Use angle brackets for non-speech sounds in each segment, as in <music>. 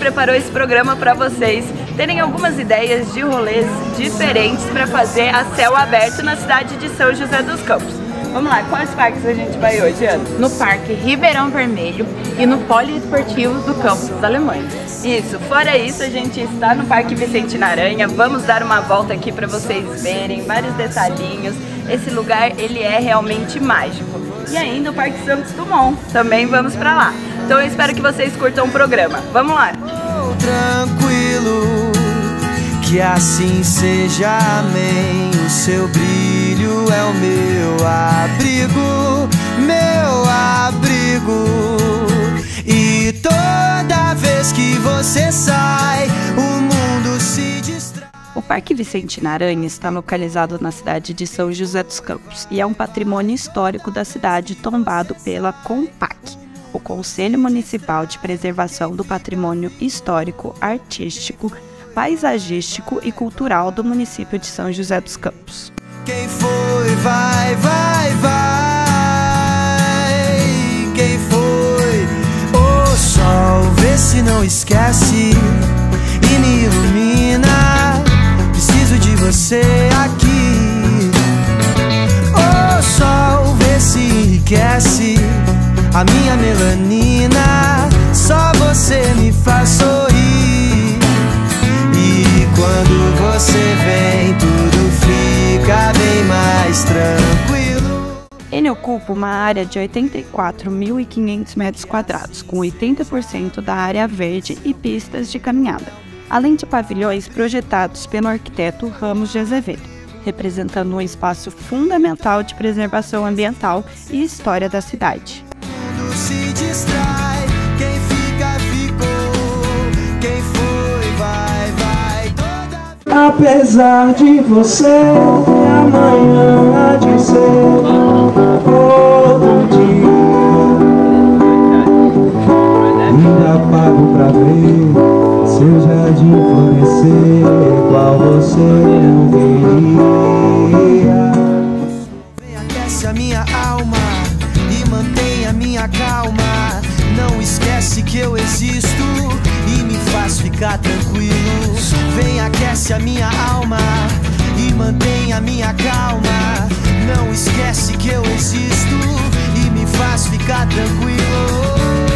preparou esse programa para vocês terem algumas ideias de rolês diferentes para fazer a céu aberto na cidade de São José dos Campos. Vamos lá, quais parques a gente vai hoje, Ana? No Parque Ribeirão Vermelho e no Poliesportivo do Campos dos Alemães. Isso, fora isso, a gente está no Parque Vicente Naranha. Vamos dar uma volta aqui para vocês verem vários detalhinhos. Esse lugar, ele é realmente mágico. E ainda o Parque Santos Dumont, também vamos para lá. Então eu espero que vocês curtam o programa. Vamos lá! Tranquilo, que assim seja, amém. O seu brilho é o meu abrigo, meu abrigo. E toda vez que você sai, o mundo se Parque Vicente Naranha está localizado na cidade de São José dos Campos e é um patrimônio histórico da cidade tombado pela COMPAC, o Conselho Municipal de Preservação do Patrimônio Histórico, Artístico, Paisagístico e Cultural do município de São José dos Campos. Quem foi, vai, vai, vai. Quem foi? O sol, vê se não esquece e me ilumina. Você aqui. O sol, vê se enriquece a minha melanina. Só você me faz sorrir. E quando você vem, tudo fica bem mais tranquilo. Ele ocupa uma área de 84.500 metros quadrados, com 80% da área verde e pistas de caminhada, além de pavilhões projetados pelo arquiteto Ramos de Azevedo, representando um espaço fundamental de preservação ambiental e história da cidade. O mundo se distrai. Quem fica, ficou. Quem foi, vai, vai. Toda Apesar de você, amanhã há de ser outro dia. Ainda pago pra ver seu jardim florescer, qual você não queria. Aquece a minha alma e mantém a minha calma. Não esquece que eu existo e me faz ficar tranquilo. Vem, aquece a minha alma e mantém a minha calma. Não esquece que eu existo e me faz ficar tranquilo.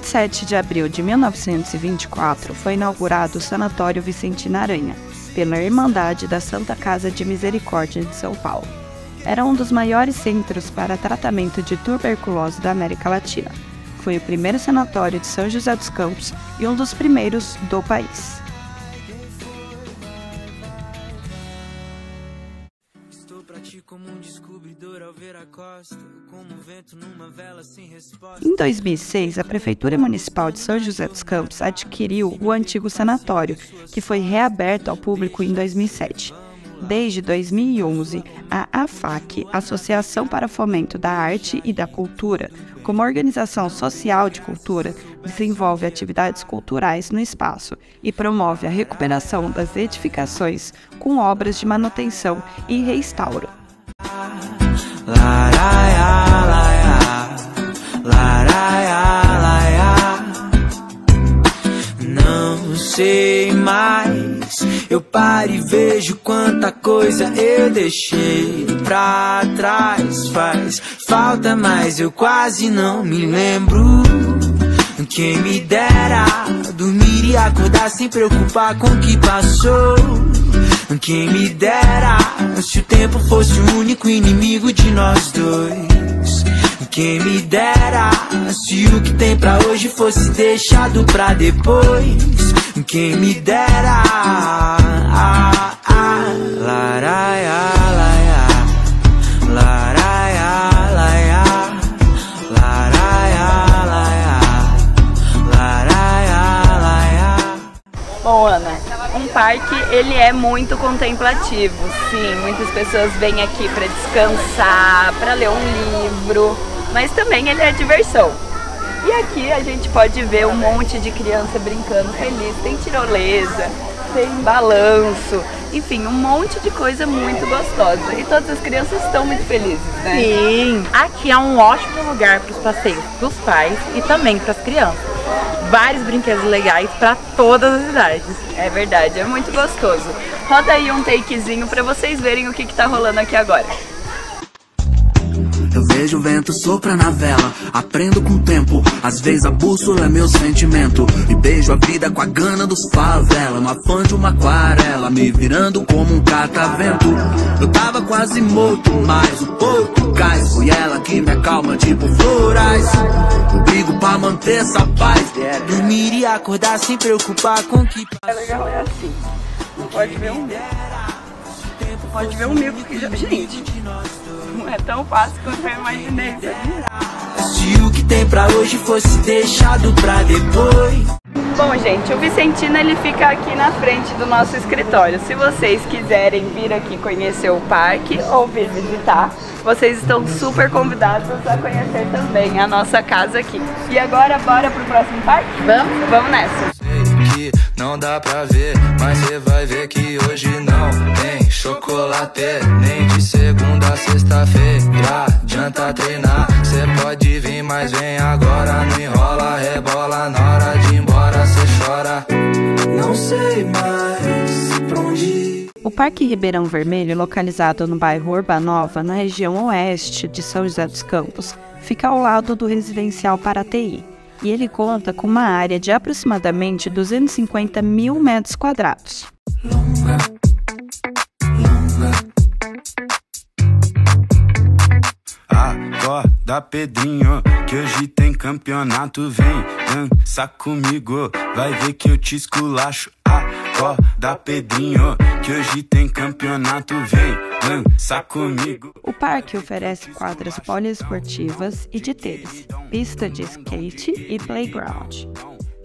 27 de abril de 1924, foi inaugurado o Sanatório Vicente Naranha, pela Irmandade da Santa Casa de Misericórdia de São Paulo. Era um dos maiores centros para tratamento de tuberculose da América Latina. Foi o primeiro sanatório de São José dos Campos e um dos primeiros do país. Em 2006, a Prefeitura Municipal de São José dos Campos adquiriu o antigo sanatório, que foi reaberto ao público em 2007. Desde 2011, a AFAC, Associação para Fomento da Arte e da Cultura, como organização social de cultura, desenvolve atividades culturais no espaço e promove a recuperação das edificações com obras de manutenção e restauro. Laia. Não sei mais. Eu paro e vejo quanta coisa eu deixei pra trás. Faz falta, mas eu quase não me lembro. Quem me dera dormir e acordar sem preocupar com o que passou. Quem me dera se o tempo fosse o único inimigo de nós dois. Quem me dera se o que tem pra hoje fosse deixado pra depois. Quem me dera. Ah, ah, laraia, parque ele é muito contemplativo, sim. Muitas pessoas vêm aqui para descansar, para ler um livro, mas também ele é diversão. E aqui a gente pode ver um monte de criança brincando feliz, tem tirolesa, tem balanço, enfim, um monte de coisa muito gostosa. E todas as crianças estão muito felizes, né? Sim, aqui é um ótimo lugar para os passeios dos pais e também para as crianças. Vários brinquedos legais para todas as idades. É verdade, é muito gostoso. Roda aí um takezinho para vocês verem o que, que tá rolando aqui agora. Vejo o vento sopra na vela, aprendo com o tempo. Às vezes a bússola é meu sentimento. E beijo a vida com a gana dos favela. No afã de uma aquarela, me virando como um catavento. Eu tava quase morto, mas o porto cais. Foi ela que me acalma, tipo florais. Eu brigo pra manter essa paz. Dormir e acordar sem preocupar com que. É legal, é assim. Não pode ver um. Pode ver um mico que já. Gente, não é tão fácil quanto eu imaginei? Se o que tem pra hoje fosse deixado pra depois. Bom, gente, o Vicentino ele fica aqui na frente do nosso escritório. Se vocês quiserem vir aqui conhecer o parque ou vir visitar, vocês estão super convidados a conhecer também a nossa casa aqui. E agora, bora pro próximo parque? Vamos? Vamos nessa! que não dá pra ver, mas cê vai ver que hoje não tem chocolate, nem de segunda a sexta-feira. Adianta treinar, cê pode vir, mas vem agora. Não enrola, rebola, na hora de ir embora, cê chora. Não sei mais pra onde ir. O Parque Ribeirão Vermelho, localizado no bairro Urbanova, na região oeste de São José dos Campos, fica ao lado do residencial Paraty. E ele conta com uma área de aproximadamente 250 mil metros quadrados. Acorda, Pedrinho, que hoje tem campeonato. Vem dança comigo, vai ver que eu te esculacho. Acorda, Pedrinho, que hoje tem campeonato. Vem dança comigo. O parque oferece quadras poliesportivas e de tênis, pista de skate e playground.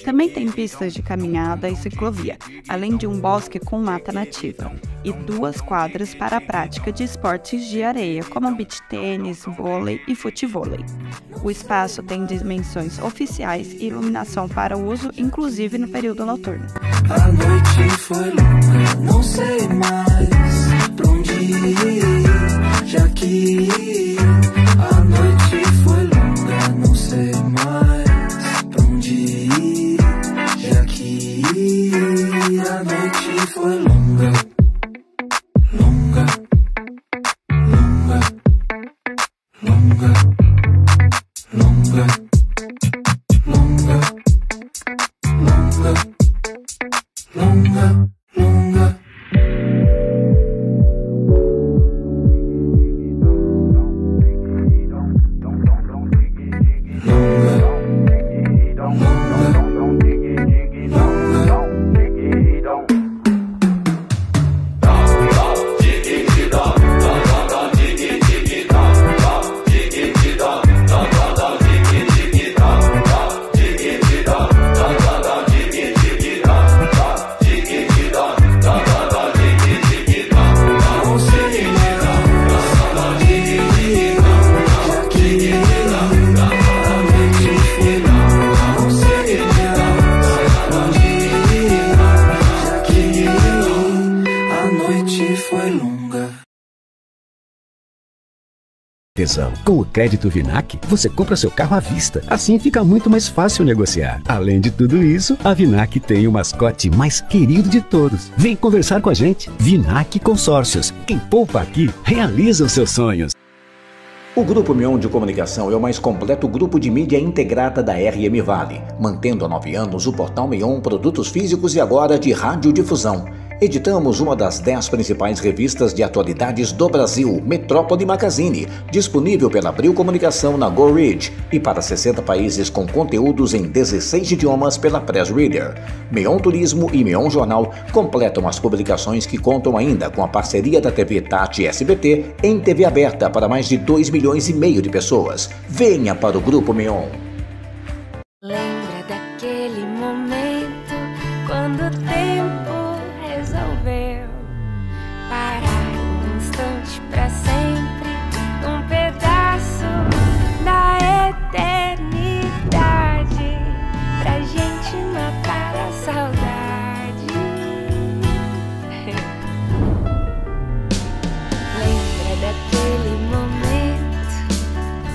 Também tem pistas de caminhada e ciclovia, além de um bosque com mata nativa, e duas quadras para a prática de esportes de areia, como beach tênis, vôlei e futevôlei. O espaço tem dimensões oficiais e iluminação para uso, inclusive no período noturno. A noite foi longa, não sei mais pra onde ir, já que a noite for longer. Crédito Vinac, você compra seu carro à vista. Assim fica muito mais fácil negociar. Além de tudo isso, a Vinac tem o mascote mais querido de todos. Vem conversar com a gente. Vinac Consórcios. Quem poupa aqui, realiza os seus sonhos. O Grupo Mion de Comunicação é o mais completo grupo de mídia integrada da RM Vale, mantendo há nove anos o portal Mion Produtos Físicos e agora de radiodifusão. Editamos uma das dez principais revistas de atualidades do Brasil, Metrópole Magazine, disponível pela Abril Comunicação na GoRead e para 60 países com conteúdos em 16 idiomas pela Press Reader. Meon Turismo e Meon Jornal completam as publicações que contam ainda com a parceria da TV Tati SBT em TV aberta para mais de 2 milhões e meio de pessoas. Venha para o Grupo Meon.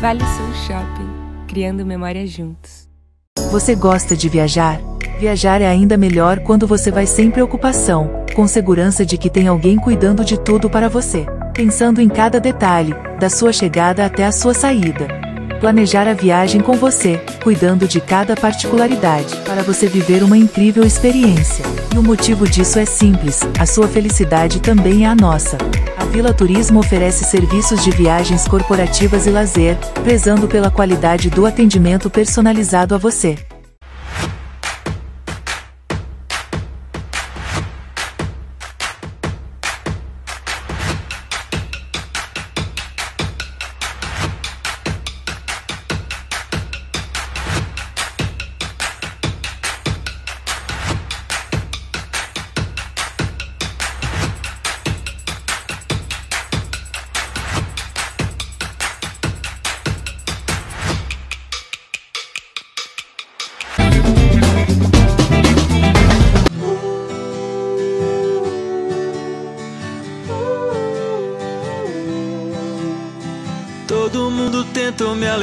Vale Sul Shopping, criando memórias juntos. Você gosta de viajar? Viajar é ainda melhor quando você vai sem preocupação, com segurança de que tem alguém cuidando de tudo para você, pensando em cada detalhe, da sua chegada até a sua saída. Planejar a viagem com você, cuidando de cada particularidade, para você viver uma incrível experiência. E o motivo disso é simples: a sua felicidade também é a nossa. Vila Turismo oferece serviços de viagens corporativas e lazer, prezando pela qualidade do atendimento personalizado a você.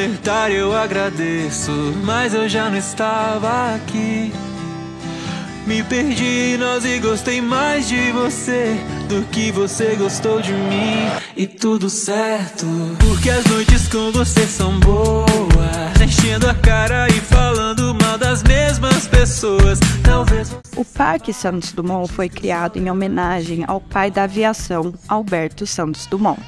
Alertar, eu agradeço, mas eu já não estava aqui. Me perdi em nós e gostei mais de você do que você gostou de mim. E tudo certo, porque as noites com você são boas. Enchendo a cara e falando mal das mesmas pessoas. Talvez. O Parque Santos Dumont foi criado em homenagem ao pai da aviação, Alberto Santos Dumont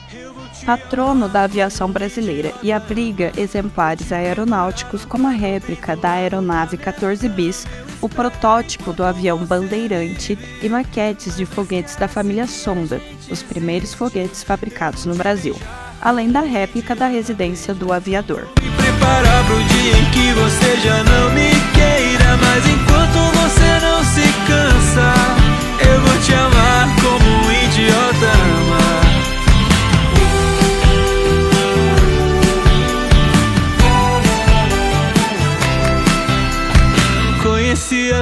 patrono da aviação brasileira, e abriga exemplares aeronáuticos como a réplica da aeronave 14 bis, o protótipo do avião Bandeirante e maquetes de foguetes da família Sonda, os primeiros foguetes fabricados no Brasil, além da réplica da residência do aviador. Queira, mas enquanto você não se cansa, eu vou te amar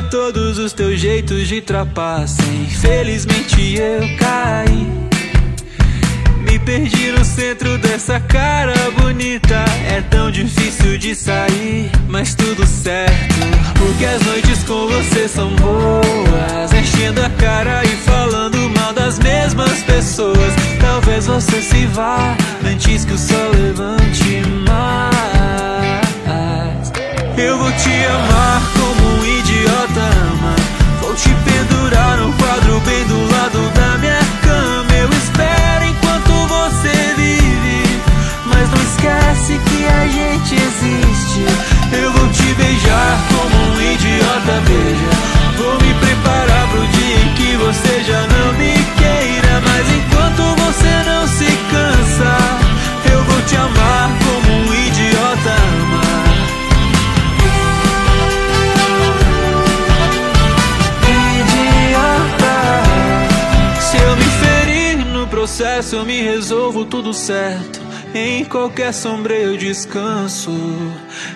Todos os teus jeitos de trapaça. Infelizmente eu caí. Me perdi no centro dessa cara bonita. É tão difícil de sair, mas tudo certo. Porque as noites com você são boas. Enchendo a cara e falando mal das mesmas pessoas. Talvez você se vá antes que o sol levante mais. Eu vou te amar no quadro bem do lado da minha cama. Eu espero enquanto você vive. Mas não esquece que a gente existe. Eu vou te beijar como um idiota beija. Vou me preparar pro dia em que você já não me no processo, eu me resolvo tudo certo. Em qualquer sombra eu descanso.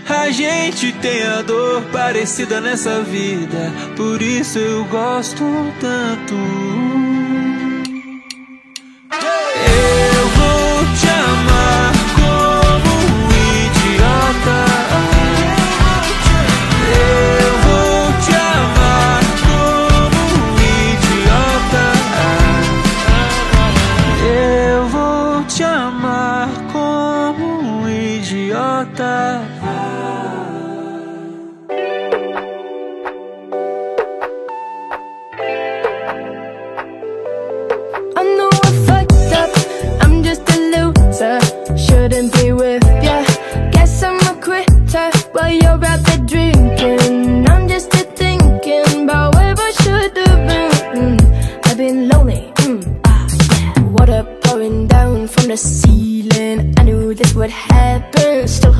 A gente tem a dor parecida nessa vida, por isso eu gosto tanto.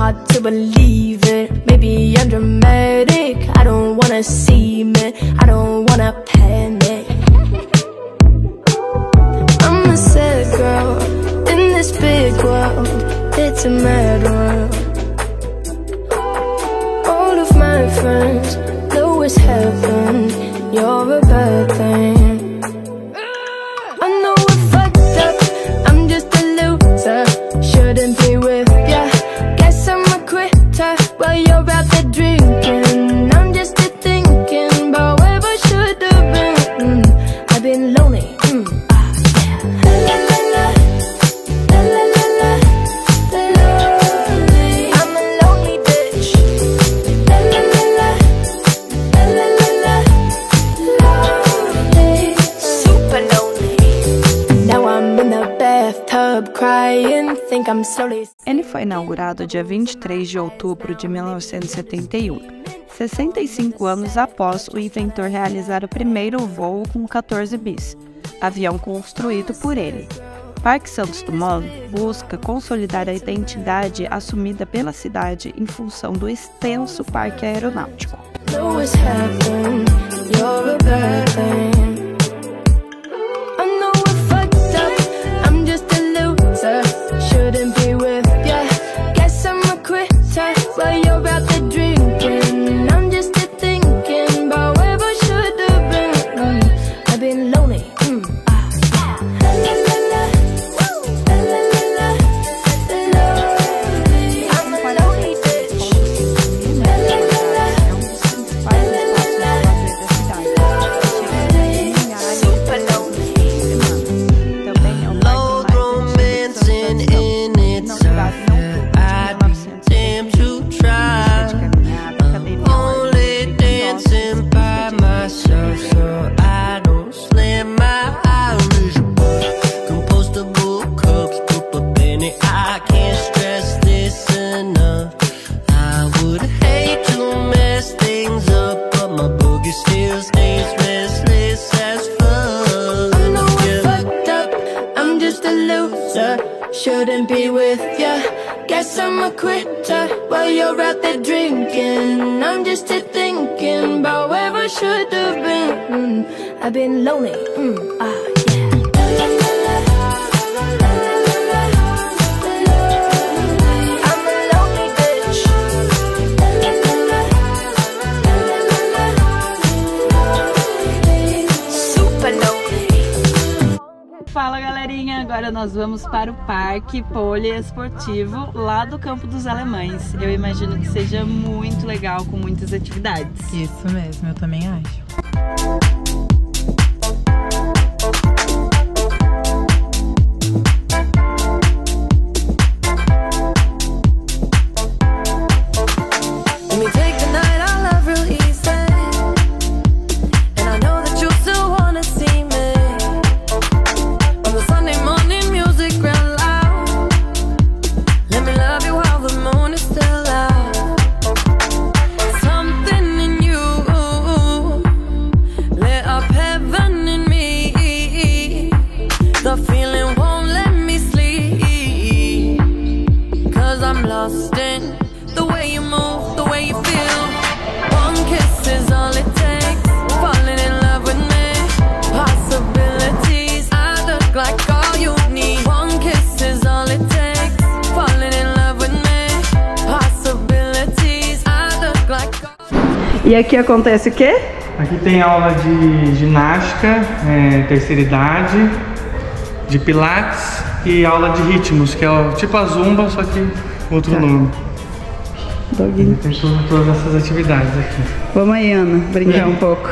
Hard to believe it. Maybe I'm dramatic, I don't wanna seem it, I don't wanna panic. I'm a sad girl in this big world. It's a mad world. All of my friends know it's heaven. You're a Ele foi inaugurado dia 23 de outubro de 1971, 65 anos após o inventor realizar o primeiro voo com 14 bis, avião construído por ele. Parque Santos Dumont busca consolidar a identidade assumida pela cidade em função do extenso parque aeronáutico. Agora nós vamos para o Parque Poliesportivo lá do Campo dos Alemães. Eu imagino que seja muito legal com muitas atividades. Isso mesmo, eu também acho. E aqui acontece o quê? Aqui tem aula de ginástica, é, terceira idade, de pilates e aula de ritmos, que é o- tipo a zumba, só que outro nome. Doguinho. Tem tudo- todas essas atividades aqui. Vamos aí, Ana, brincar um pouco.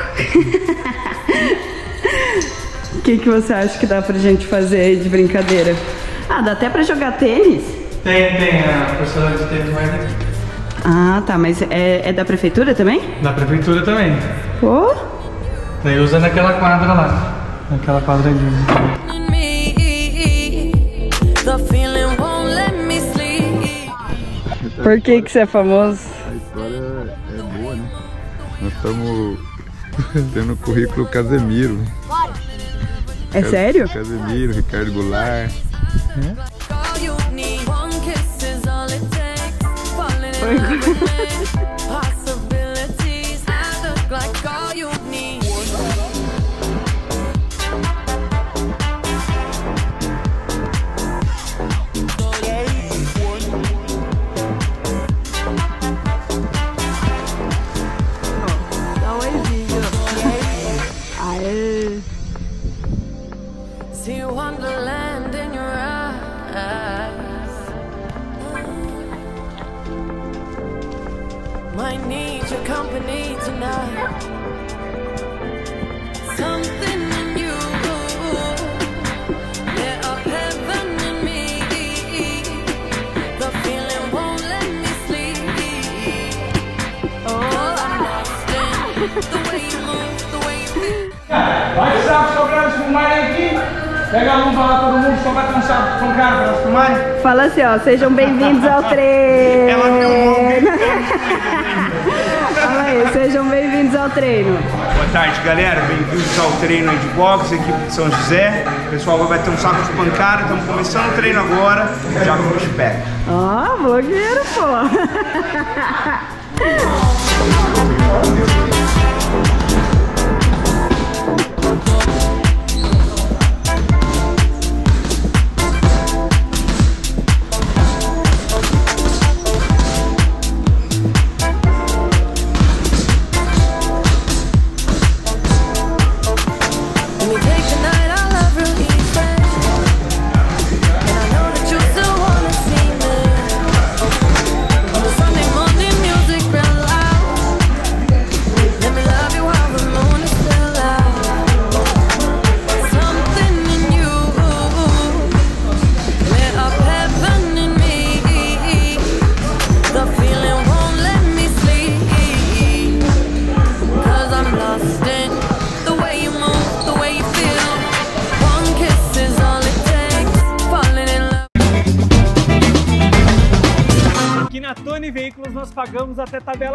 O que, que você acha que dá pra gente fazer aí de brincadeira? Ah, dá até pra jogar tênis? Tem, tem a professora de tênis mais aqui. Ah, tá, mas é, é da prefeitura também? Da prefeitura também. Pô, Daí usa naquela quadra lá. Naquela quadra ali. Por que que você é famoso? A história é boa, né? Nós estamos <laughs> tendo o currículo Casemiro. É sério? Casemiro, Ricardo Goulart. All <laughs> <laughs> you luva lá, todo mundo, só vai cansar com cara pra elas filmarem. Fala assim, ó, sejam bem-vindos ao <laughs> treino. Ela filmou. Fala aí, sejam bem-vindos ao treino. Boa tarde, galera. Bem-vindos ao treino de boxe, equipe de São José. O pessoal vai ter um saco de pancada. Estamos começando o treino agora, já com o bicho pega. Ó, blogueiro, pô. <laughs>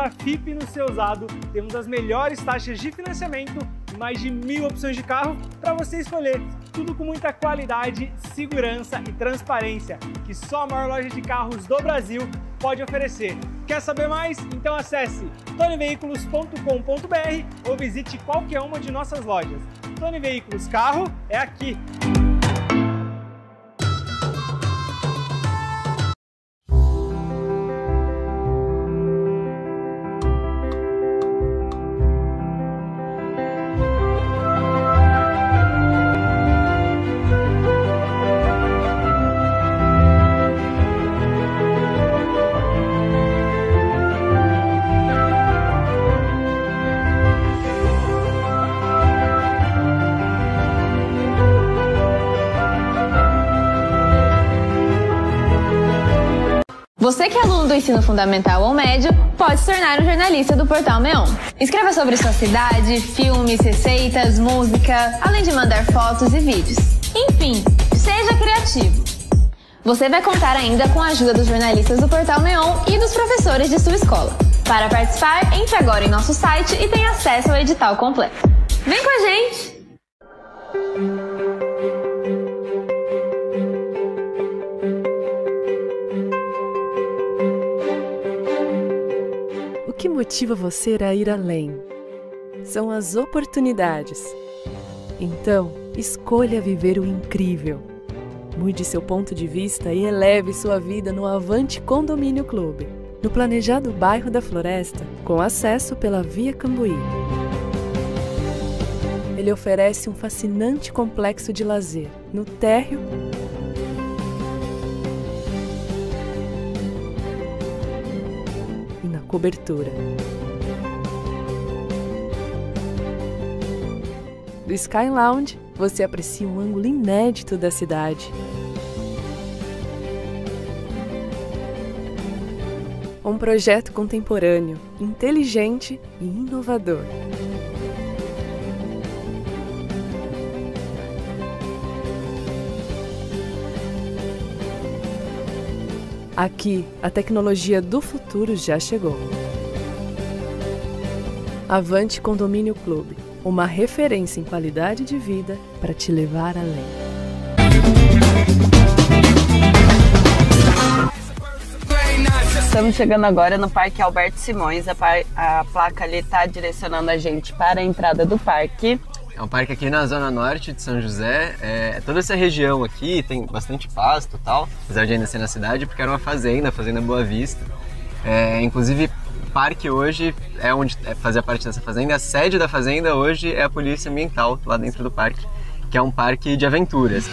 tabela FIP no seu usado, temos as melhores taxas de financiamento e mais de mil opções de carro para você escolher. Tudo com muita qualidade, segurança e transparência, que só a maior loja de carros do Brasil pode oferecer. Quer saber mais? Então acesse tonyveículos.com.br ou visite qualquer uma de nossas lojas. Tony Veículos Carro é aqui! Do ensino fundamental ou médio, pode se tornar um jornalista do Portal Meon. Escreva sobre sua cidade, filmes, receitas, música, além de mandar fotos e vídeos. Enfim, seja criativo. Você vai contar ainda com a ajuda dos jornalistas do Portal Meon e dos professores de sua escola. Para participar, entre agora em nosso site e tenha acesso ao edital completo. Vem com a gente! Motiva você a ir além? São as oportunidades. Então, escolha viver o incrível. Mude seu ponto de vista e eleve sua vida no Avante Condomínio Clube, no planejado bairro da Floresta, com acesso pela Via Cambuí. Ele oferece um fascinante complexo de lazer no térreo e na cobertura. Do Sky Lounge, você aprecia um ângulo inédito da cidade. Um projeto contemporâneo, inteligente e inovador. Aqui, a tecnologia do futuro já chegou. Avante Condomínio Clube, uma referência em qualidade de vida para te levar além. Estamos chegando agora no Parque Alberto Simões. A, par- a placa ali está direcionando a gente para a entrada do parque. É um parque aqui na zona norte de São José. É, toda essa região aqui tem bastante pasto e tal, apesar de ainda ser na cidade, porque era uma fazenda, a Fazenda Boa Vista. É, inclusive, parque hoje é onde é, fazia parte dessa fazenda. A sede da fazenda hoje é a Polícia Ambiental, lá dentro do parque, que é um parque de aventuras.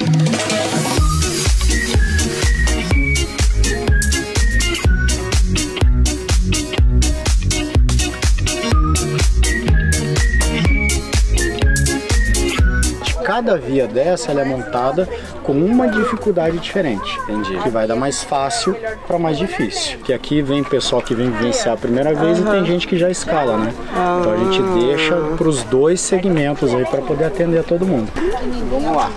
Cada via dessa ela é montada com uma dificuldade diferente. Entendi. Que vai da mais fácil para mais difícil. Que aqui vem pessoal que vem vivenciar a primeira vez e tem gente que já escala, né? Então a gente deixa para os dois segmentos aí para poder atender a todo mundo. Vamos lá.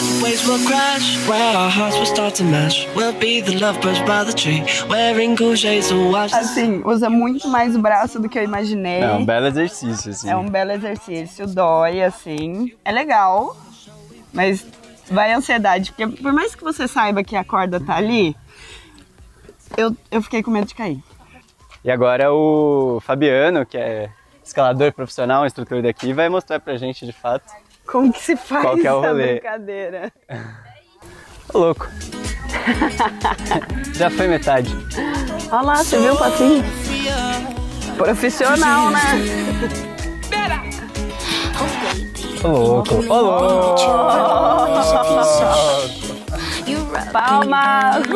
Where the waves will crash, where our hearts will start to mash. We'll be the lovebirds by the tree, wearing wash. Assim, usa muito mais o braço do que eu imaginei. É um belo exercício, assim. É um belo exercício, dói, assim. É legal, mas vai ansiedade. Porque por mais que você saiba que a corda tá ali, eu, eu fiquei com medo de cair. E agora o Fabiano, que é escalador profissional, instrutor daqui, vai mostrar pra gente de fato Como que se faz Qual que é o essa rolê? brincadeira? Ô louco. Já foi metade. Olha lá, você viu o passinho? Profissional, né? Ô louco, ô louco. Palmas!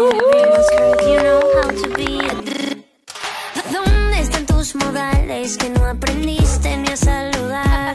¿Dónde están tus modales que no aprendiste ni a saludar?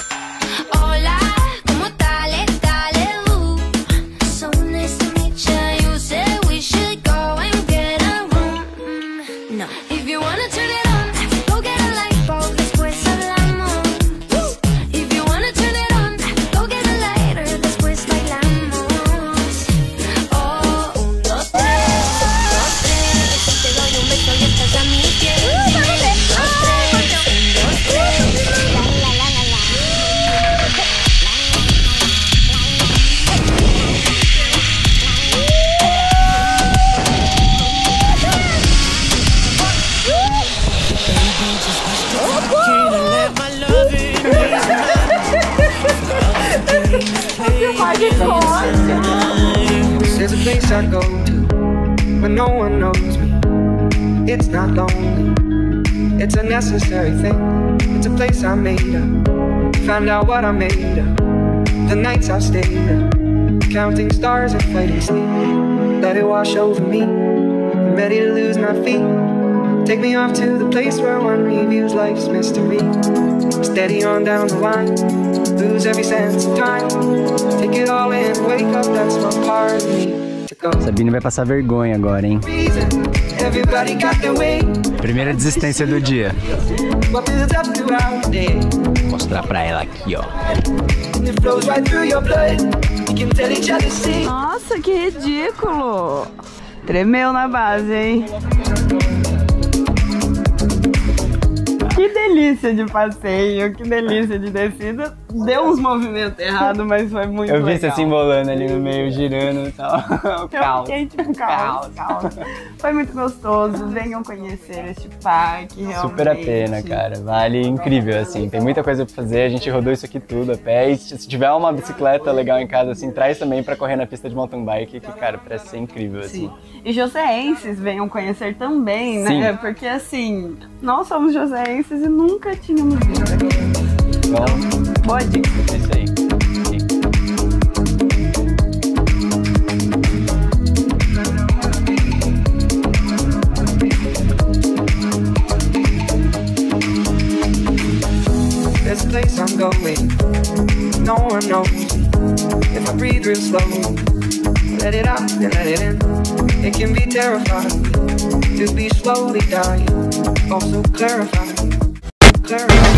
Stars and fighting sleep. Let it wash over me. I'm ready to lose my feet. Take me off to the place where one reviews life's mystery. Steady on down the line, lose every sense of time. Take it all in, wake up, that's my part of me. Sabine vai passar vergonha agora, hein? Primeira desistência do dia. Vou mostrar pra ela aqui, ó. Nossa, que ridículo! Tremeu na base, hein? Que delícia de passeio, que delícia de descida. Deu uns movimentos errados, mas foi muito Eu vi legal. você se embolando ali no meio, girando e tal. <laughs> O caos. fiquei tipo caos, caos. Foi muito gostoso. Venham conhecer este parque, realmente. Super a pena, cara. Vale incrível, assim. Tem muita coisa pra fazer. A gente rodou isso aqui tudo a pé. E se tiver uma bicicleta legal em casa, assim, traz também pra correr na pista de mountain bike, que, cara, parece ser incrível, assim. E joseenses venham conhecer também, né? Sim. Porque assim, nós somos joseenses e nunca tínhamos visto aqui. Então, Isso aí. There's a place I'm going, no one knows. If I breathe real slow, let it out and let it in. It can be terrifying to be slowly dying, also clarifying. clarifying.